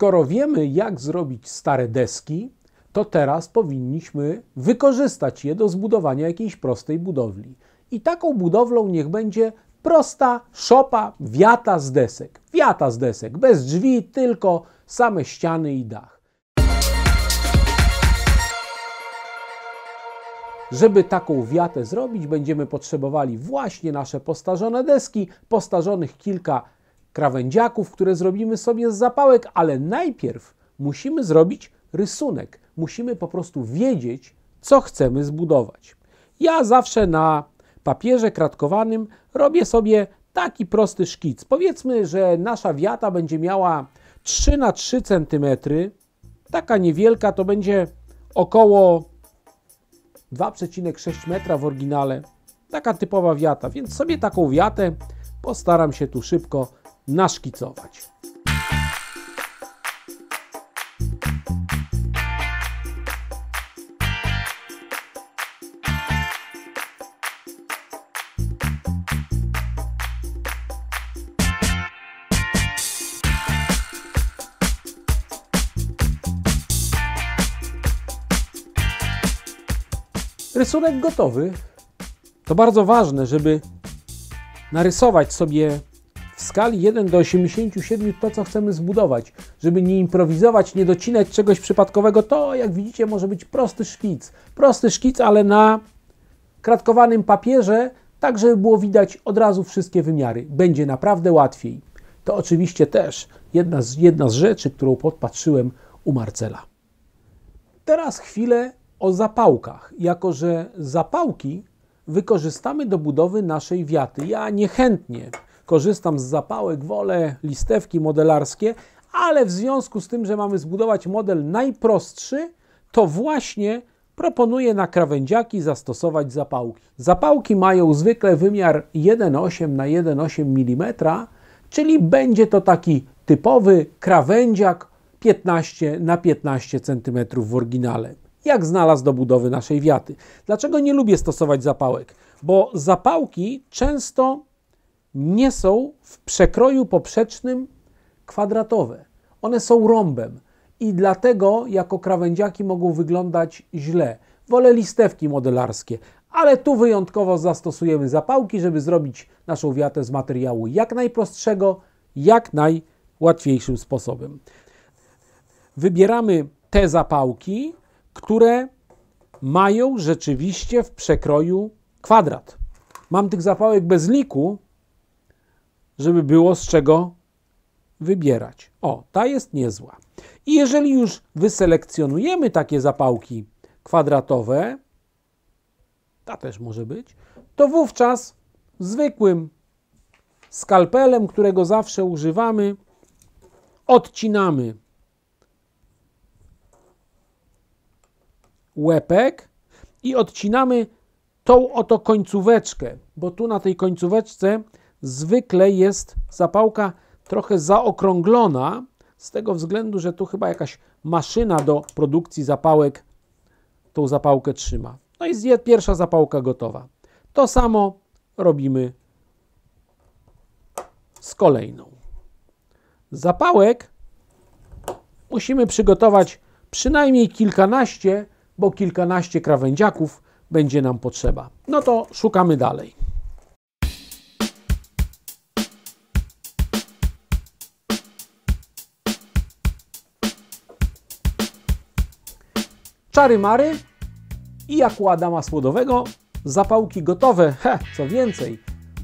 Skoro wiemy, jak zrobić stare deski, to teraz powinniśmy wykorzystać je do zbudowania jakiejś prostej budowli. I taką budowlą niech będzie prosta szopa wiata z desek. Wiata z desek, bez drzwi, tylko same ściany i dach. Żeby taką wiatę zrobić, będziemy potrzebowali właśnie nasze postarzone deski, postarzonych kilka krawędziaków, które zrobimy sobie z zapałek, ale najpierw musimy zrobić rysunek. Musimy po prostu wiedzieć, co chcemy zbudować. Ja zawsze na papierze kratkowanym robię sobie taki prosty szkic. Powiedzmy, że nasza wiata będzie miała 3 na 3 cm. Taka niewielka to będzie około 2,6 metra w oryginale. Taka typowa wiata, więc sobie taką wiatę postaram się tu szybko naszkicować. Rysunek gotowy. To bardzo ważne, żeby narysować sobie w skali 1 do 87 to, co chcemy zbudować, żeby nie improwizować, nie docinać czegoś przypadkowego. To, jak widzicie, może być prosty szkic. Prosty szkic, ale na kratkowanym papierze, tak żeby było widać od razu wszystkie wymiary. Będzie naprawdę łatwiej. To oczywiście też jedna z, jedna z rzeczy, którą podpatrzyłem u Marcela. Teraz chwilę o zapałkach, jako że zapałki wykorzystamy do budowy naszej wiaty. Ja niechętnie korzystam z zapałek, wolę listewki modelarskie, ale w związku z tym, że mamy zbudować model najprostszy, to właśnie proponuję na krawędziaki zastosować zapałki. Zapałki mają zwykle wymiar 1,8 na 1,8 mm, czyli będzie to taki typowy krawędziak 15 na 15 cm w oryginale jak znalazł do budowy naszej wiaty. Dlaczego nie lubię stosować zapałek? Bo zapałki często nie są w przekroju poprzecznym kwadratowe. One są rąbem i dlatego jako krawędziaki mogą wyglądać źle. Wolę listewki modelarskie, ale tu wyjątkowo zastosujemy zapałki, żeby zrobić naszą wiatę z materiału jak najprostszego, jak najłatwiejszym sposobem. Wybieramy te zapałki, które mają rzeczywiście w przekroju kwadrat. Mam tych zapałek bez liku, żeby było z czego wybierać. O, ta jest niezła. I jeżeli już wyselekcjonujemy takie zapałki kwadratowe, ta też może być, to wówczas zwykłym skalpelem, którego zawsze używamy, odcinamy łepek i odcinamy tą oto końcóweczkę, bo tu na tej końcóweczce zwykle jest zapałka trochę zaokrąglona, z tego względu, że tu chyba jakaś maszyna do produkcji zapałek tą zapałkę trzyma. No i jest pierwsza zapałka gotowa. To samo robimy z kolejną. Zapałek musimy przygotować przynajmniej kilkanaście, bo kilkanaście krawędziaków będzie nam potrzeba. No to szukamy dalej. Czary mary i jak u Adama Słodowego zapałki gotowe, he, co więcej,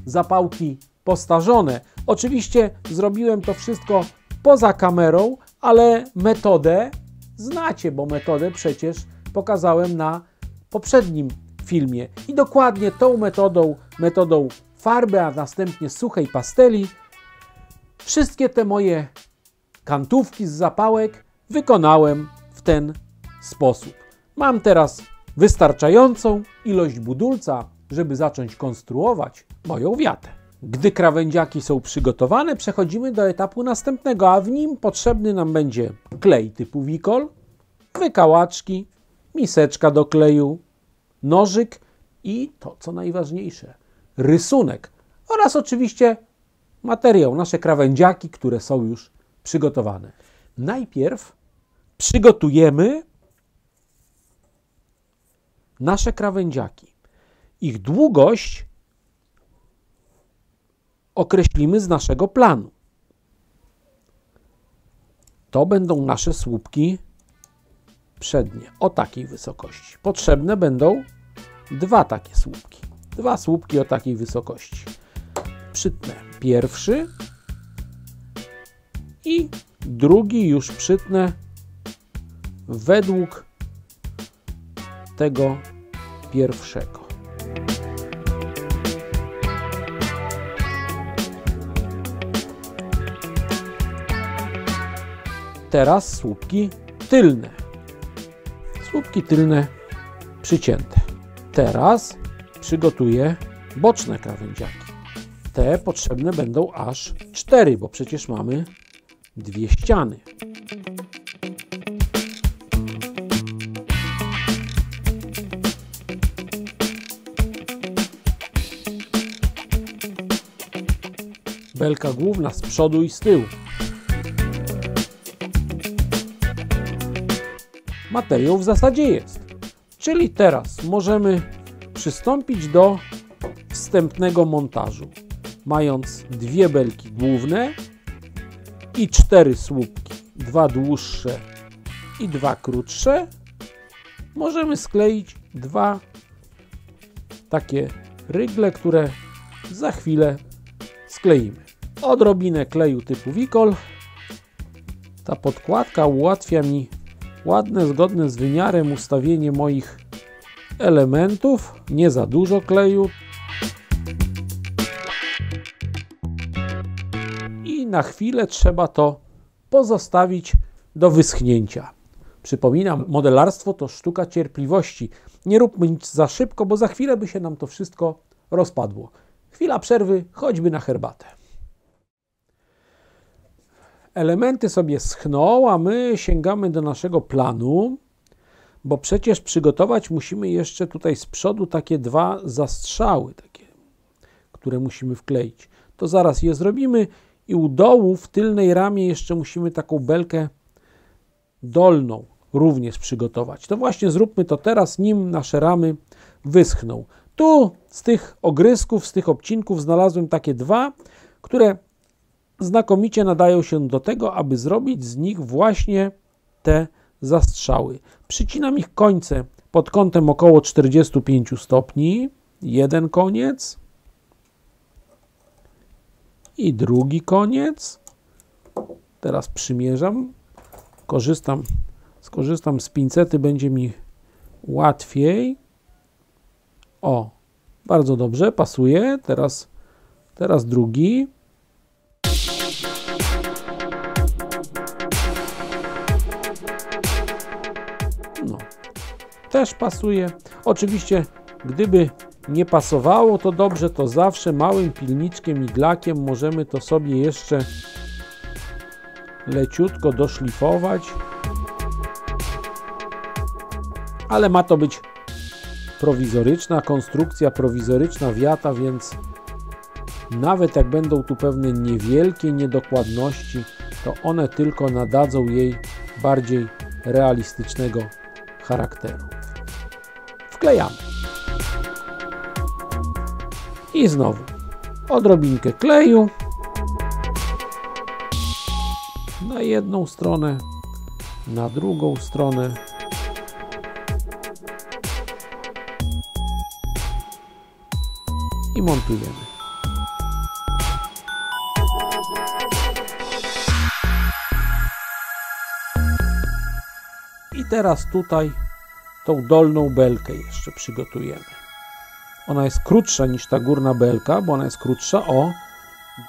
zapałki postarzone. Oczywiście zrobiłem to wszystko poza kamerą, ale metodę znacie, bo metodę przecież pokazałem na poprzednim filmie. I dokładnie tą metodą, metodą farby, a następnie suchej pasteli, wszystkie te moje kantówki z zapałek wykonałem w ten sposób. Mam teraz wystarczającą ilość budulca, żeby zacząć konstruować moją wiatę. Gdy krawędziaki są przygotowane, przechodzimy do etapu następnego, a w nim potrzebny nam będzie klej typu Wikol, wykałaczki, miseczka do kleju, nożyk i to, co najważniejsze, rysunek oraz oczywiście materiał, nasze krawędziaki, które są już przygotowane. najpierw przygotujemy nasze krawędziaki. Ich długość określimy z naszego planu. To będą nasze słupki przednie o takiej wysokości. Potrzebne będą dwa takie słupki. Dwa słupki o takiej wysokości. Przytnę pierwszy i drugi już przytnę według tego pierwszego. Teraz słupki tylne. Słupki tylne przycięte. Teraz przygotuję boczne krawędziaki. Te potrzebne będą aż cztery, bo przecież mamy dwie ściany. Belka główna z przodu i z tyłu. Materiał w zasadzie jest. Czyli teraz możemy przystąpić do wstępnego montażu. Mając dwie belki główne i cztery słupki, dwa dłuższe i dwa krótsze, możemy skleić dwa takie rygle, które za chwilę skleimy. Odrobinę kleju typu Wikol. Ta podkładka ułatwia mi ładne, zgodne z wymiarem ustawienie moich elementów. Nie za dużo kleju. I na chwilę trzeba to pozostawić do wyschnięcia. Przypominam, modelarstwo to sztuka cierpliwości. Nie róbmy nic za szybko, bo za chwilę by się nam to wszystko rozpadło. Chwila przerwy, choćby na herbatę. Elementy sobie schną, a my sięgamy do naszego planu, bo przecież przygotować musimy jeszcze tutaj z przodu takie dwa zastrzały, takie, które musimy wkleić. To zaraz je zrobimy i u dołu w tylnej ramie jeszcze musimy taką belkę dolną również przygotować. To właśnie zróbmy to teraz, nim nasze ramy wyschną. Tu z tych ogrysków, z tych obcinków znalazłem takie dwa, które znakomicie nadają się do tego, aby zrobić z nich właśnie te zastrzały. Przycinam ich końce pod kątem około 45 stopni. Jeden koniec i drugi koniec. Teraz przymierzam. Korzystam, skorzystam z pincety, będzie mi łatwiej. O, bardzo dobrze, pasuje. Teraz, teraz drugi. Też pasuje. Oczywiście, gdyby nie pasowało to dobrze, to zawsze małym pilniczkiem, iglakiem możemy to sobie jeszcze leciutko doszlifować. Ale ma to być prowizoryczna konstrukcja, prowizoryczna wiata, więc nawet jak będą tu pewne niewielkie niedokładności, to one tylko nadadzą jej bardziej realistycznego charakteru. Wklejamy. I znowu odrobinkę kleju na jedną stronę, na drugą stronę. I montujemy. I teraz tutaj tą dolną belkę jeszcze przygotujemy. Ona jest krótsza niż ta górna belka, bo ona jest krótsza o,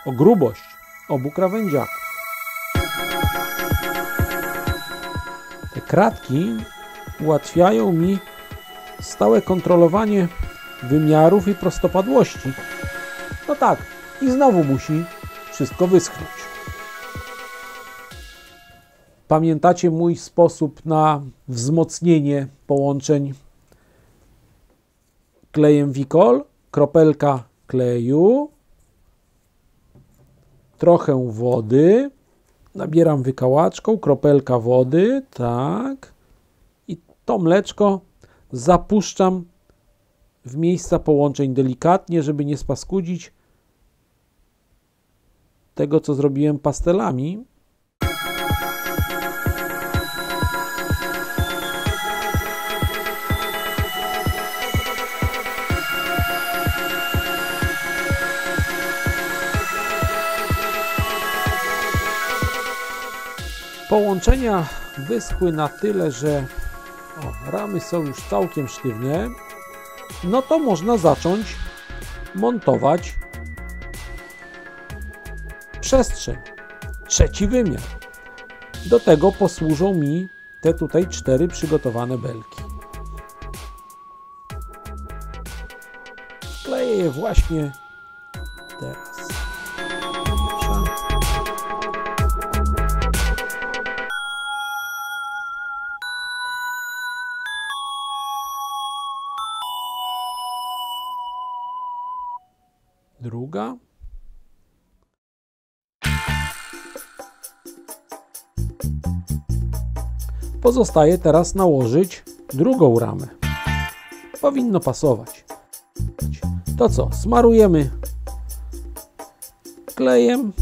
o grubość obu krawędziaków. Te kratki ułatwiają mi stałe kontrolowanie wymiarów i prostopadłości. No tak, i znowu musi wszystko wyschnąć. Pamiętacie mój sposób na wzmocnienie połączeń klejem Wikol? Kropelka kleju, trochę wody, Nabieram wykałaczką, kropelka wody, tak. I to mleczko zapuszczam w miejsca połączeń delikatnie, żeby nie spaskudzić tego, co zrobiłem pastelami. Połączenia wyschły na tyle, że o, ramy są już całkiem sztywne. No to można zacząć montować przestrzeń. Trzeci wymiar. Do tego posłużą mi te tutaj cztery przygotowane belki. Kleję je właśnie teraz. Pozostaje teraz nałożyć drugą ramę. Powinno pasować. To co? Smarujemy klejem.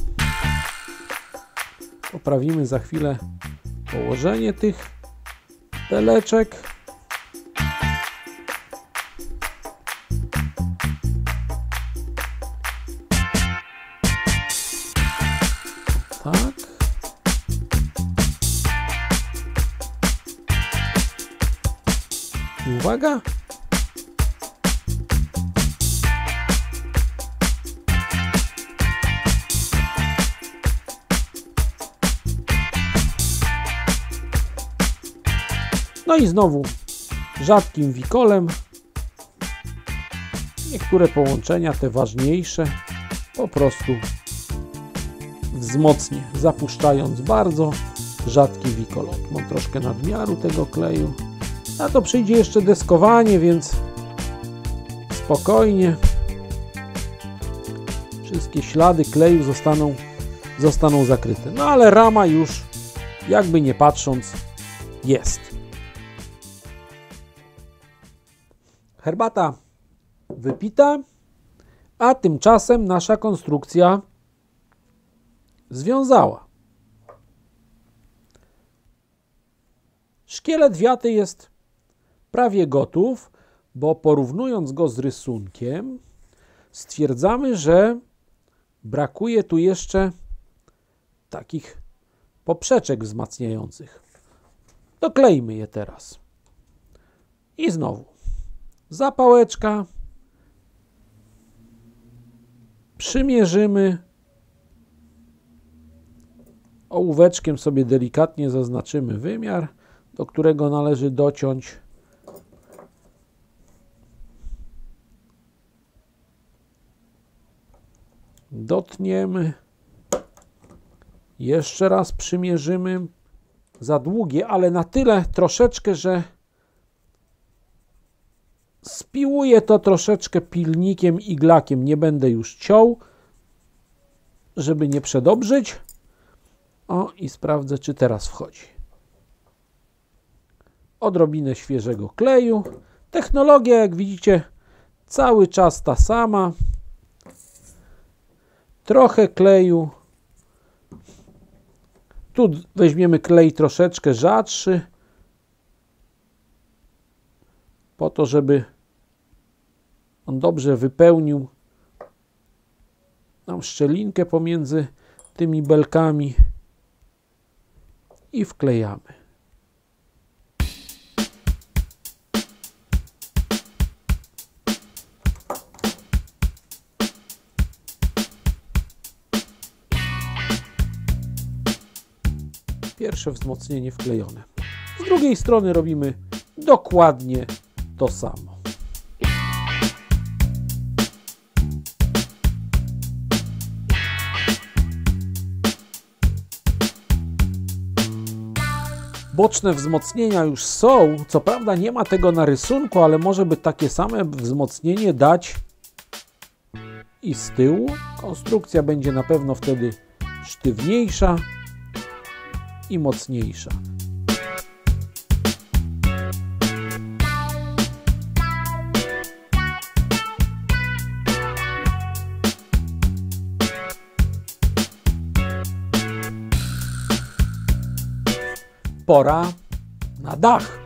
Poprawimy za chwilę położenie tych peleczek. Uwaga! No i znowu rzadkim wikolem niektóre połączenia, te ważniejsze, po prostu wzmocnię, zapuszczając bardzo rzadki wikolot. Mam troszkę nadmiaru tego kleju. Na to przyjdzie jeszcze deskowanie, więc spokojnie wszystkie ślady kleju zostaną, zostaną zakryte. No ale rama już, jakby nie patrząc, jest. Herbata wypita, a tymczasem nasza konstrukcja związała. Szkielet wiaty jest prawie gotów, bo porównując go z rysunkiem, stwierdzamy, że brakuje tu jeszcze takich poprzeczek wzmacniających. Doklejmy je teraz. I znowu zapałeczka, przymierzymy, ołóweczkiem sobie delikatnie zaznaczymy wymiar, do którego należy dociąć dotniemy, jeszcze raz przymierzymy. Za długie, ale na tyle troszeczkę, że spiłuję to troszeczkę pilnikiem, iglakiem. Nie będę już ciął, żeby nie przedobrzyć. O, i sprawdzę, czy teraz wchodzi. Odrobinę świeżego kleju. Technologia, jak widzicie, cały czas ta sama trochę kleju. Tu weźmiemy klej troszeczkę rzadszy, po to, żeby on dobrze wypełnił nam szczelinkę pomiędzy tymi belkami i wklejamy. Pierwsze wzmocnienie wklejone. Z drugiej strony robimy dokładnie to samo. Boczne wzmocnienia już są. Co prawda nie ma tego na rysunku, ale może by takie same wzmocnienie dać i z tyłu. Konstrukcja będzie na pewno wtedy sztywniejsza i mocniejsza. Pora na dach.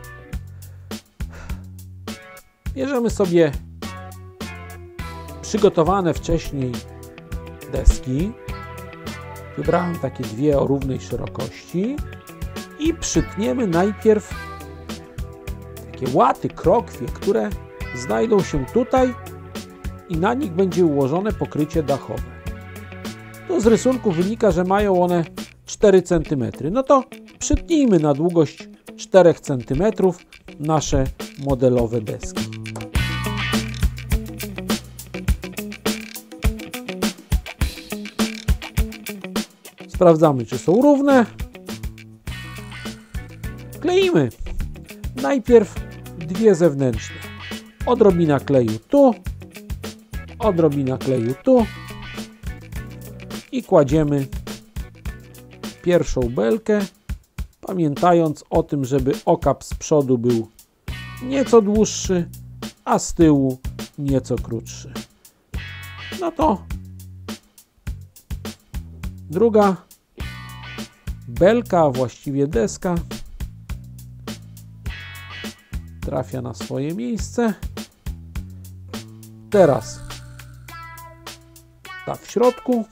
Bierzemy sobie przygotowane wcześniej deski. Wybrałem takie dwie o równej szerokości i przytniemy najpierw takie łaty, krokwie, które znajdą się tutaj i na nich będzie ułożone pokrycie dachowe. Tu z rysunku wynika, że mają one 4 cm. No to przytnijmy na długość 4 cm nasze modelowe deski. Sprawdzamy, czy są równe. Kleimy. Najpierw dwie zewnętrzne. Odrobina kleju tu, odrobina kleju tu i kładziemy pierwszą belkę, pamiętając o tym, żeby okap z przodu był nieco dłuższy, a z tyłu nieco krótszy. No to druga belka, a właściwie deska trafia na swoje miejsce. Teraz ta w środku.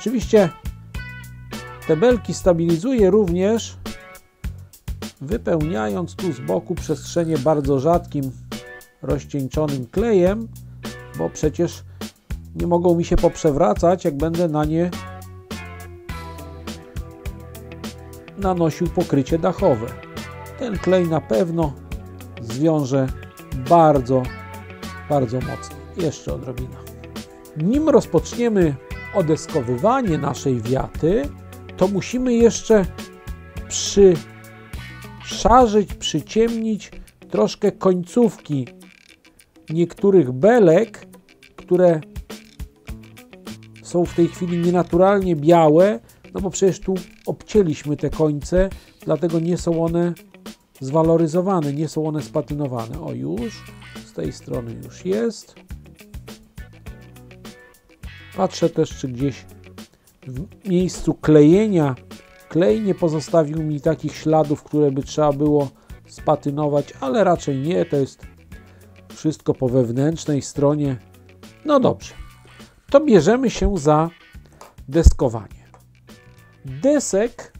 Oczywiście te belki stabilizuje również wypełniając tu z boku przestrzenie bardzo rzadkim rozcieńczonym klejem, bo przecież nie mogą mi się poprzewracać, jak będę na nie nanosił pokrycie dachowe. Ten klej na pewno zwiąże bardzo, bardzo mocno. Jeszcze odrobina. Nim rozpoczniemy odeskowywanie naszej wiaty, to musimy jeszcze przyszarzyć, przyciemnić troszkę końcówki niektórych belek, które są w tej chwili nienaturalnie białe, no bo przecież tu obcięliśmy te końce, dlatego nie są one zwaloryzowane, nie są one spatynowane. O już, z tej strony już jest. Patrzę też, czy gdzieś w miejscu klejenia klej nie pozostawił mi takich śladów, które by trzeba było spatynować, ale raczej nie, to jest wszystko po wewnętrznej stronie. No dobrze, to bierzemy się za deskowanie. Desek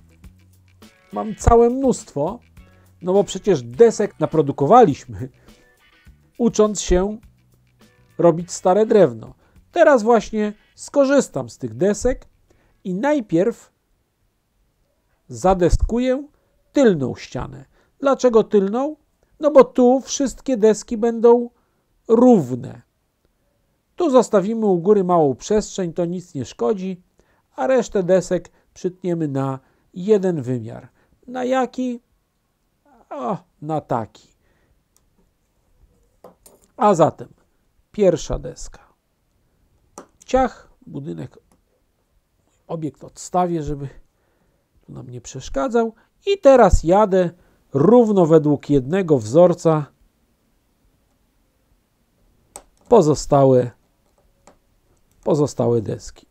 mam całe mnóstwo, no bo przecież desek naprodukowaliśmy, ucząc się robić stare drewno. Teraz właśnie skorzystam z tych desek i najpierw zadeskuję tylną ścianę. Dlaczego tylną? No bo tu wszystkie deski będą równe. Tu zostawimy u góry małą przestrzeń, to nic nie szkodzi, a resztę desek przytniemy na jeden wymiar. Na jaki? O, na taki. A zatem pierwsza deska ciach, budynek, obiekt odstawię, żeby tu nam nie przeszkadzał. I teraz jadę równo według jednego wzorca pozostałe, pozostałe deski.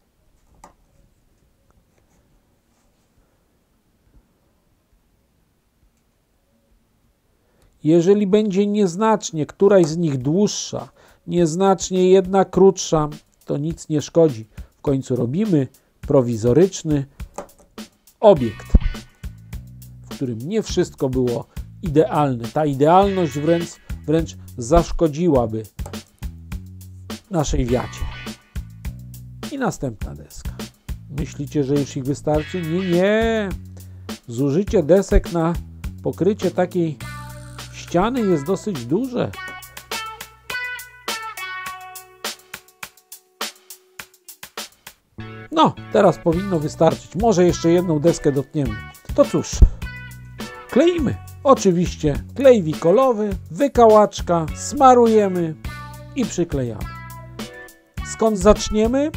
Jeżeli będzie nieznacznie któraś z nich dłuższa, nieznacznie jedna krótsza, to nic nie szkodzi. W końcu robimy prowizoryczny obiekt, w którym nie wszystko było idealne. Ta idealność wręcz, wręcz zaszkodziłaby naszej wiacie. I następna deska. Myślicie, że już ich wystarczy? Nie, nie. Zużycie desek na pokrycie takiej ściany jest dosyć duże. No, teraz powinno wystarczyć. Może jeszcze jedną deskę dotniemy. To cóż, kleimy. Oczywiście klej wikolowy, wykałaczka, smarujemy i przyklejamy. Skąd zaczniemy?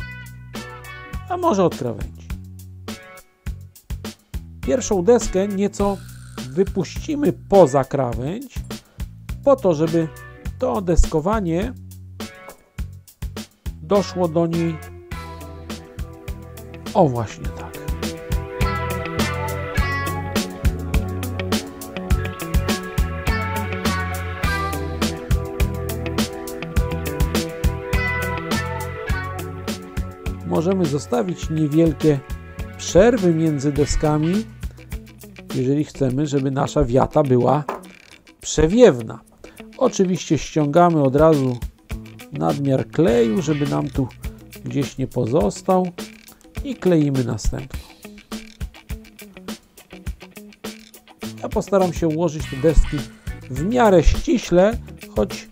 A może od krawędzi. Pierwszą deskę nieco wypuścimy poza krawędź, po to, żeby to deskowanie doszło do niej o właśnie tak. Możemy zostawić niewielkie przerwy między deskami, jeżeli chcemy, żeby nasza wiata była przewiewna. Oczywiście ściągamy od razu nadmiar kleju, żeby nam tu gdzieś nie pozostał i kleimy następną. Ja postaram się ułożyć te deski w miarę ściśle, choć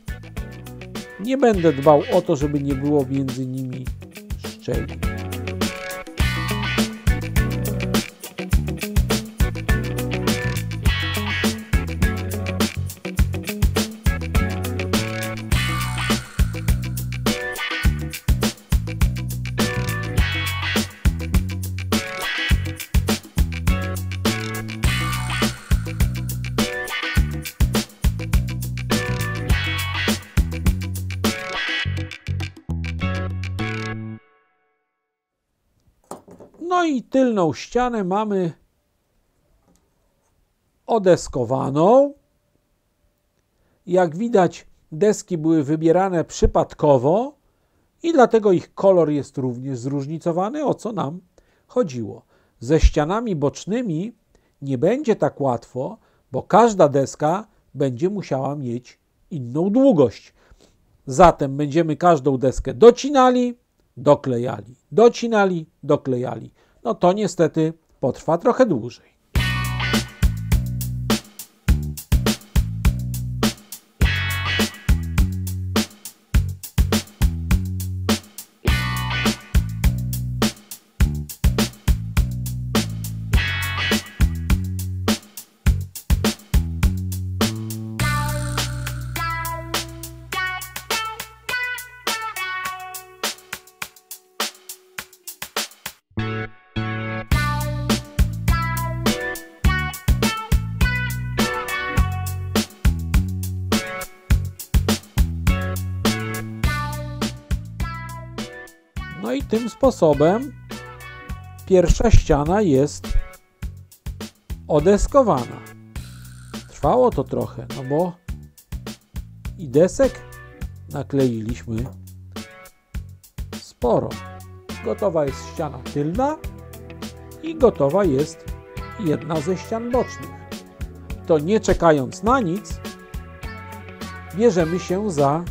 nie będę dbał o to, żeby nie było między nimi szczeli. Tylną ścianę mamy odeskowaną. Jak widać, deski były wybierane przypadkowo i dlatego ich kolor jest również zróżnicowany, o co nam chodziło. Ze ścianami bocznymi nie będzie tak łatwo, bo każda deska będzie musiała mieć inną długość. Zatem będziemy każdą deskę docinali, doklejali, docinali, doklejali. No to niestety potrwa trochę dłużej. Sposobem pierwsza ściana jest odeskowana. Trwało to trochę, no bo i desek nakleiliśmy sporo. Gotowa jest ściana tylna i gotowa jest jedna ze ścian bocznych. To nie czekając na nic, bierzemy się za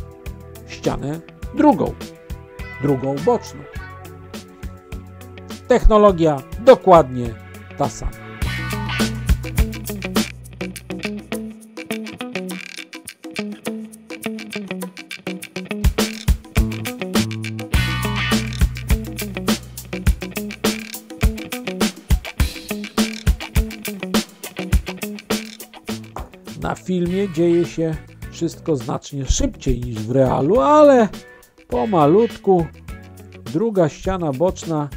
ścianę drugą drugą boczną. Technologia dokładnie ta sama. Na filmie dzieje się wszystko znacznie szybciej niż w realu, ale pomalutku. Druga ściana boczna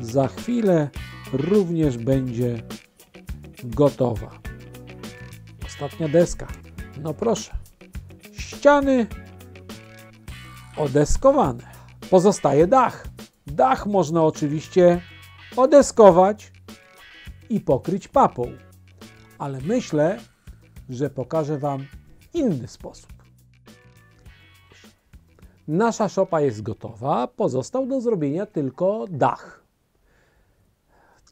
za chwilę również będzie gotowa. Ostatnia deska. No proszę. Ściany odeskowane. Pozostaje dach. Dach można oczywiście odeskować i pokryć papą. Ale myślę, że pokażę Wam inny sposób. Nasza szopa jest gotowa, pozostał do zrobienia tylko dach.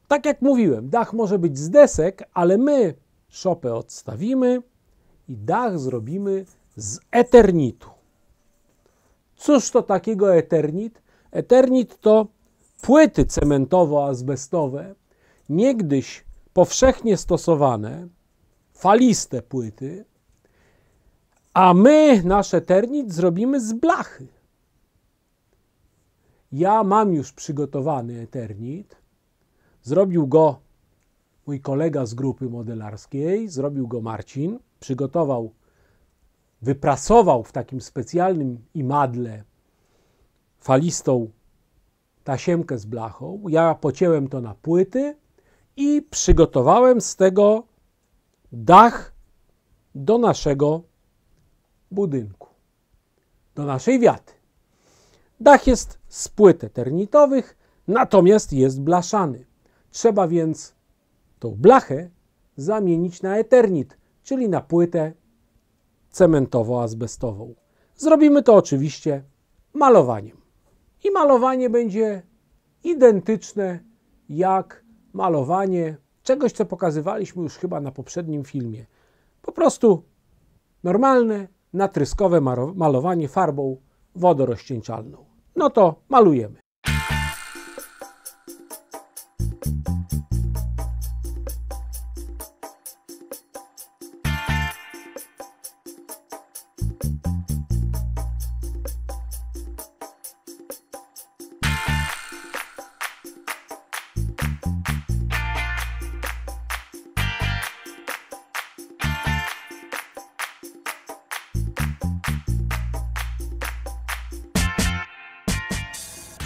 Tak jak mówiłem, dach może być z desek, ale my szopę odstawimy i dach zrobimy z eternitu. Cóż to takiego eternit? Eternit to płyty cementowo-azbestowe, niegdyś powszechnie stosowane, faliste płyty, a my nasz eternit zrobimy z blachy. Ja mam już przygotowany Eternit. Zrobił go mój kolega z grupy modelarskiej, zrobił go Marcin, przygotował, wyprasował w takim specjalnym imadle falistą tasiemkę z blachą. Ja pocięłem to na płyty i przygotowałem z tego dach do naszego budynku, do naszej wiaty. Dach jest z płyt eternitowych, natomiast jest blaszany. Trzeba więc tą blachę zamienić na eternit, czyli na płytę cementowo-azbestową. Zrobimy to oczywiście malowaniem. I malowanie będzie identyczne jak malowanie czegoś, co pokazywaliśmy już chyba na poprzednim filmie. Po prostu normalne, natryskowe malowanie farbą wodorozcieńczalną. No to malujemy.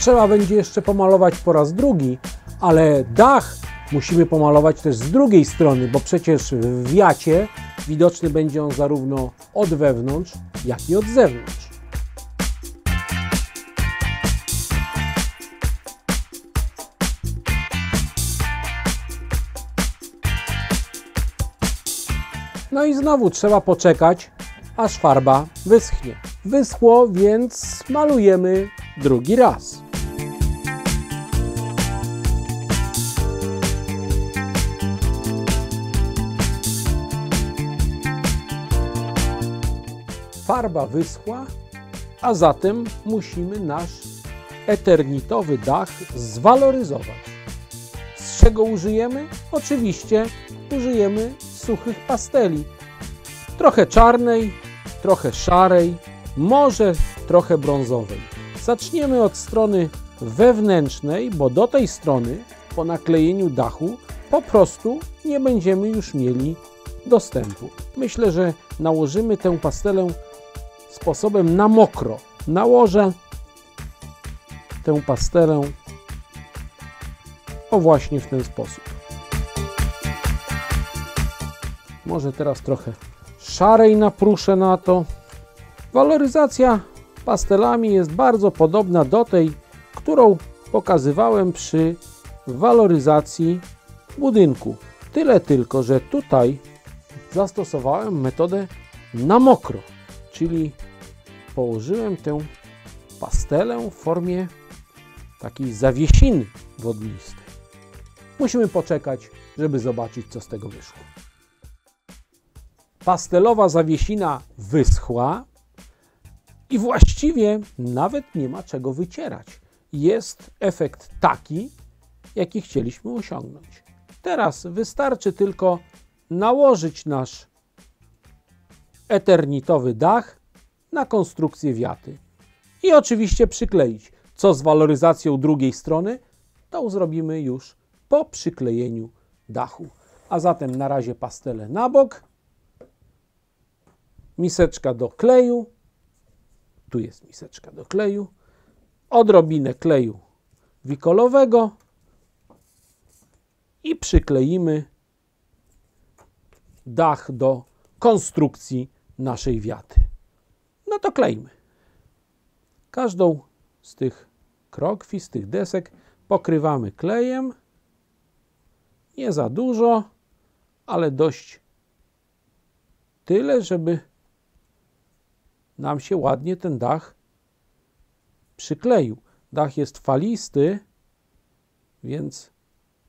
Trzeba będzie jeszcze pomalować po raz drugi, ale dach musimy pomalować też z drugiej strony, bo przecież w wiacie widoczny będzie on zarówno od wewnątrz, jak i od zewnątrz. No i znowu trzeba poczekać, aż farba wyschnie. Wyschło, więc malujemy drugi raz. Farba wyschła, a zatem musimy nasz eternitowy dach zwaloryzować. Z czego użyjemy? Oczywiście użyjemy suchych pasteli. Trochę czarnej, trochę szarej, może trochę brązowej. Zaczniemy od strony wewnętrznej, bo do tej strony po naklejeniu dachu po prostu nie będziemy już mieli dostępu. Myślę, że nałożymy tę pastelę sposobem na mokro. Nałożę tę pastelę o właśnie w ten sposób. Może teraz trochę szarej napruszę na to. Waloryzacja pastelami jest bardzo podobna do tej, którą pokazywałem przy waloryzacji budynku. Tyle tylko, że tutaj zastosowałem metodę na mokro czyli położyłem tę pastelę w formie takiej zawiesiny wodnistej. Musimy poczekać, żeby zobaczyć, co z tego wyszło. Pastelowa zawiesina wyschła i właściwie nawet nie ma czego wycierać. Jest efekt taki, jaki chcieliśmy osiągnąć. Teraz wystarczy tylko nałożyć nasz eternitowy dach na konstrukcję wiaty. I oczywiście przykleić. Co z waloryzacją drugiej strony, to zrobimy już po przyklejeniu dachu. A zatem na razie pastele na bok, miseczka do kleju, tu jest miseczka do kleju, odrobinę kleju wikolowego i przykleimy dach do konstrukcji naszej wiaty. No to klejmy. Każdą z tych krokwi, z tych desek pokrywamy klejem. Nie za dużo, ale dość tyle, żeby nam się ładnie ten dach przykleił. Dach jest falisty, więc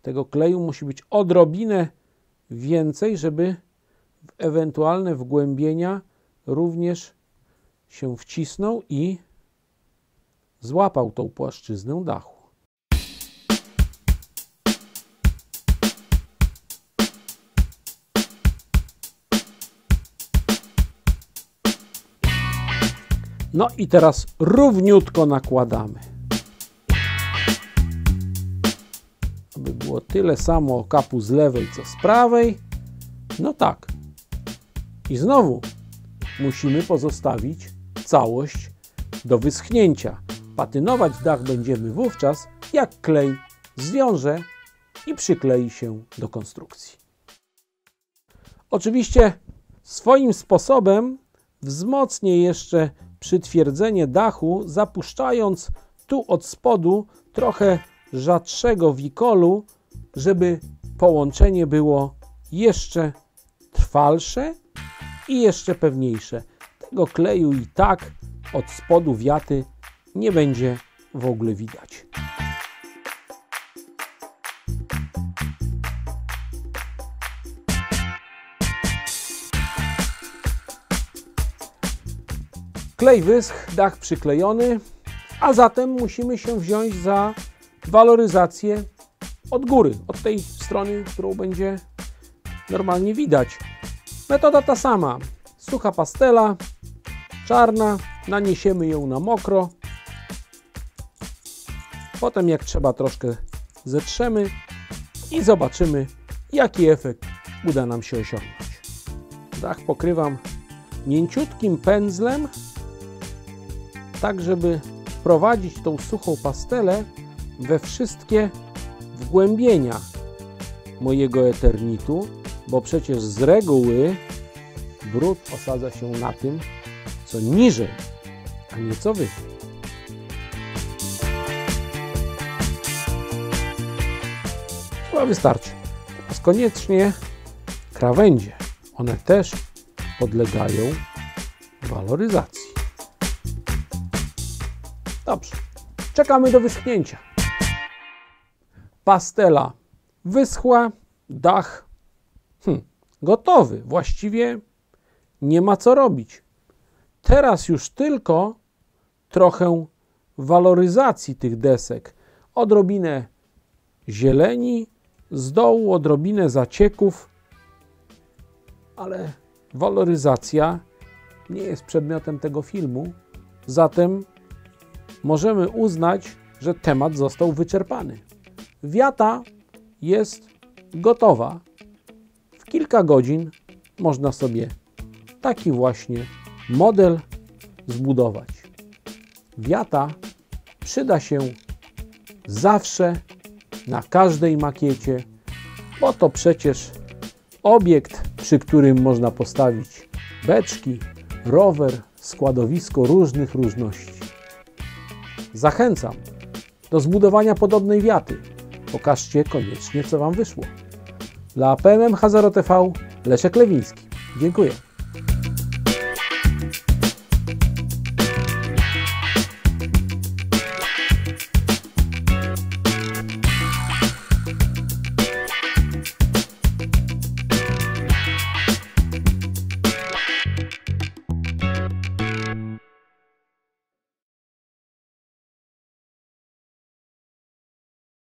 tego kleju musi być odrobinę więcej, żeby ewentualne wgłębienia również się wcisnął i złapał tą płaszczyznę dachu. No i teraz równiutko nakładamy. Aby było tyle samo okapu z lewej co z prawej. No tak, i znowu musimy pozostawić całość do wyschnięcia. Patynować dach będziemy wówczas, jak klej zwiąże i przyklei się do konstrukcji. Oczywiście swoim sposobem wzmocnię jeszcze przytwierdzenie dachu, zapuszczając tu od spodu trochę rzadszego wikolu, żeby połączenie było jeszcze trwalsze i jeszcze pewniejsze. Tego kleju i tak od spodu wiaty nie będzie w ogóle widać. Klej wyschł, dach przyklejony, a zatem musimy się wziąć za waloryzację od góry, od tej strony, którą będzie normalnie widać. Metoda ta sama. Sucha pastela, czarna, naniesiemy ją na mokro. Potem jak trzeba troszkę zetrzemy i zobaczymy jaki efekt uda nam się osiągnąć. Dach pokrywam mięciutkim pędzlem, tak żeby wprowadzić tą suchą pastelę we wszystkie wgłębienia mojego eternitu, bo przecież z reguły brud osadza się na tym, co niżej, a nie co wyżej. Chyba wystarczy. Teraz koniecznie krawędzie. One też podlegają waloryzacji. Dobrze. Czekamy do wyschnięcia. Pastela wyschła, dach gotowy. Właściwie nie ma co robić. Teraz już tylko trochę waloryzacji tych desek. Odrobinę zieleni, z dołu odrobinę zacieków, ale waloryzacja nie jest przedmiotem tego filmu, zatem możemy uznać, że temat został wyczerpany. Wiata jest gotowa. Kilka godzin można sobie taki właśnie model zbudować. Wiata przyda się zawsze na każdej makiecie, bo to przecież obiekt, przy którym można postawić beczki, rower, składowisko różnych różności. Zachęcam do zbudowania podobnej wiaty. Pokażcie koniecznie, co Wam wyszło. Dla PMM Hazaro TV Leszek Lewiński. Dziękuję.